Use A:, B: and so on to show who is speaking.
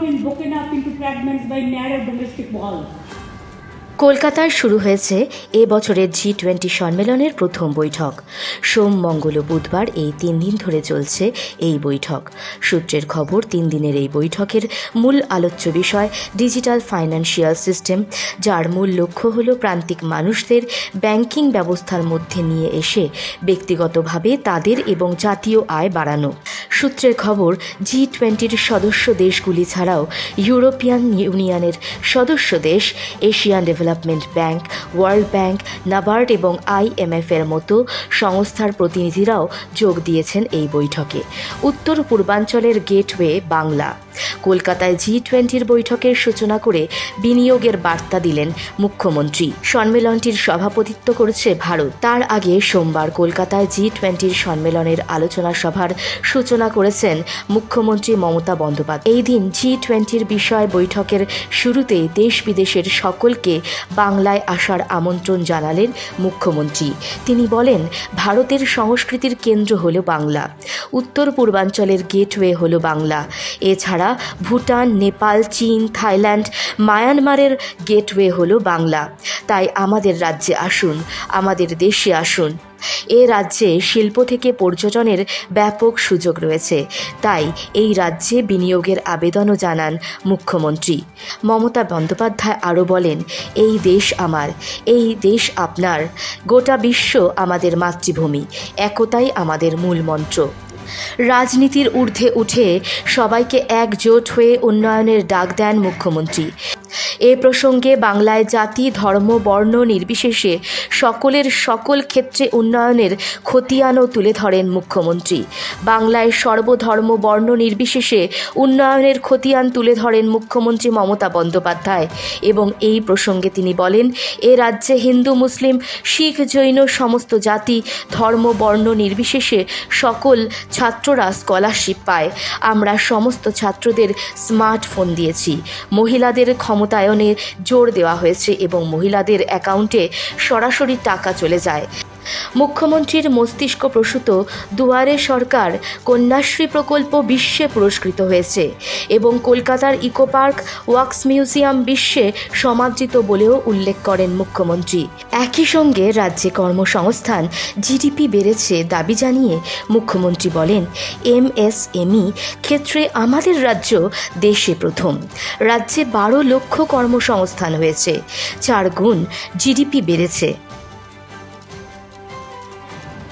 A: been broken up into fragments by narrow domestic walls.
B: কলকাতায় শুরু হয়েছে এ বছরের জি টোয়েন্টি সম্মেলনের প্রথম বৈঠক। সোম, মঙ্গল বুধবার এই তিন দিন ধরে চলছে এই বৈঠক। সূত্রের খবর, তিন দিনের এই বৈঠকের মূল আলোচ্য বিষয় ডিজিটাল ফাইন্যান্সিয়াল সিস্টেম, যার মূল লক্ষ্য হল প্রান্তিক মানুষদের ব্যাংকিং ব্যবস্থার মধ্যে নিয়ে এসে ব্যক্তিগতভাবে তাদের এবং জাতীয় আয় বাড়ানো। সূত্রের খবর জি টোয়েন্টির সদস্য দেশগুলি ছাড়াও ইউরোপিয়ান ইউনিয়নের সদস্য দেশ, Asian development bank, world bank, NABARD এবং আইএমএফ এর মতো সংস্থার প্রতিনিধিরাও যোগ দিয়েছেন এই বৈঠকে। উত্তর পূর্বাঞ্চলের গেটওয়ে, বাংলা। কলকাতায় জি টোয়েন্টির বৈঠকের সূচনা করে বিনিয়োগের বার্তা দিলেন মুখ্যমন্ত্রী। সম্মেলনটির সভাপতিত্ব করেছে ভারত। তার আগে সোমবার কলকাতায় জি টোয়েন্টির সম্মেলনের আলোচনা সভার সূচনা করেছেন মুখ্যমন্ত্রী মমতা বন্দ্যোপাধ্যায়। এই দিন জি টোয়েন্টির বিষয় বৈঠকের শুরুতেই দেশ বিদেশের সকলকে বাংলায় আসার আমন্ত্রণ জানালেন মুখ্যমন্ত্রী। তিনি বলেন, ভারতের সংস্কৃতির কেন্দ্র হল বাংলা। উত্তর পূর্বাঞ্চলের গেটওয়ে হল বাংলা। এছাড়া ভুটান, নেপাল, চীন, থাইল্যান্ড, মায়ানমারের গেটওয়ে হল বাংলা। তাই আমাদের রাজ্যে আসুন, আমাদের দেশে আসুন। এ রাজ্যে শিল্প থেকে পর্যটনের ব্যাপক সুযোগ রয়েছে। তাই এই রাজ্যে বিনিয়োগের আবেদনও জানান মুখ্যমন্ত্রী। মমতা বন্দ্যোপাধ্যায় আরও বলেন, এই দেশ আমার, এই দেশ আপনার। গোটা বিশ্ব আমাদের মাতৃভূমি, একতাই আমাদের মূল মন্ত্র রাজনীতির ঊর্ধ্বে উঠে সবাইকে একজোট হয়ে উন্নয়নের ডাক দেন মুখ্যমন্ত্রী। এ প্রসঙ্গে বাংলায় জাতি, ধর্ম, বর্ণ নির্বিশেষে সকলের সকল ক্ষেত্রে উন্নয়নের খতিয়ানও তুলে ধরেন মুখ্যমন্ত্রী। বাংলায় সর্বধর্ম, বর্ণ নির্বিশেষে উন্নয়নের খতিয়ান তুলে ধরেন মুখ্যমন্ত্রী মমতা বন্দ্যোপাধ্যায় এবং এই প্রসঙ্গে তিনি বলেন, এ রাজ্যে হিন্দু, মুসলিম, শিখ, জৈন সমস্ত জাতি ধর্ম, বর্ণ নির্বিশেষে সকল ছাত্ররা স্কলারশিপ পায়। আমরা সমস্ত ছাত্রদের স্মার্টফোন দিয়েছি। মহিলাদের ক্ষমতায়নে জোর দেওয়া হয়েছে এবং মহিলাদের অ্যাকাউন্টে সরাসরি টাকা চলে যায়। মুখ্যমন্ত্রীর মস্তিষ্ক প্রসূত দুয়ারে সরকার কন্যাশ্রী প্রকল্প বিশ্বে পুরস্কৃত হয়েছে এবং কলকাতার ইকো পার্ক ওয়াক্স মিউজিয়াম বিশ্বে সমাদৃত বলেও উল্লেখ করেন মুখ্যমন্ত্রী। একই সঙ্গে রাজ্যে কর্মসংস্থান, জিডিপি বেড়েছে দাবি জানিয়ে মুখ্যমন্ত্রী বলেন এম এস এমই ক্ষেত্রে আমাদের রাজ্য দেশে প্রথম। রাজ্যে বারো লক্ষ কর্মসংস্থান হয়েছে, চার গুণ জিডিপি বেড়েছে।